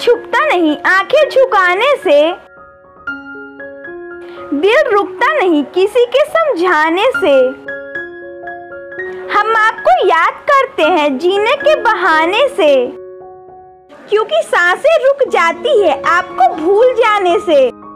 छुपता नहीं, आँखें झुकाने से। दिल रुकता नहीं किसी के समझाने से। हम आपको याद करते हैं जीने के बहाने से। क्योंकि साँसें रुक जाती है आपको भूल जाने से।